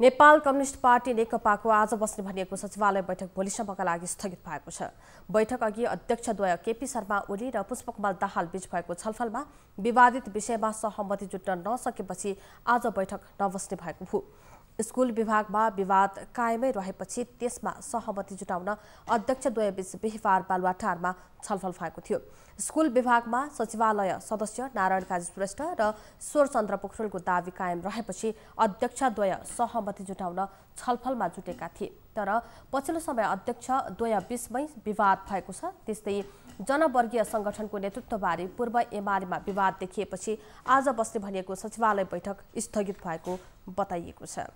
Nepal communist party नेकपाको आज बस्ने भनिएको सचिवालय बैठक भोलिसम्मका लागि स्थगित भएको छ। बैठक अघि अध्यक्षद्वय केपी शर्मा ओली र पुष्पकमल दाहाल बीच भएको छलफलमा विवादित विषयमा सहमति जुट्न नसकेपछि आज बैठक नबस्ने भएको हो। स्कुल विभागमा विवाद कायमै रहेपछि त्यसमा सहमति जुटाउन अध्यक्षद्वयबीच बिहिबार बालुवाटारमा छलफल भएको थियो। स्कुल विभागमा सचिवालय सदस्य नारायण काजी श्रेष्ठ र स्वरचन्द्र पोखरेलको दावी कायम रहेपछि अध्यक्षद्वय सहमति जुटाउन छलफलमा जुटेका थिए। तर पछिल्लो समय अध्यक्ष द्वयबीचमै विवाद भएको छ। त्यस्तै जनवर्गीय संगठनको नेतृत्वबारे पूर्व एमालेमा विवाद देखिएपछि आज बस्ने भनिएको सचिवालय बैठक स्थगित भएको बताइएको छ।